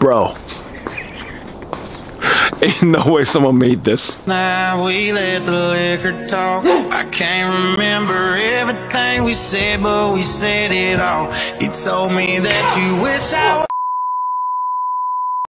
Bro. Ain't no way someone made this. Now we let the liquor talk. I can't remember everything we said, but we said it all. You told me that you wish I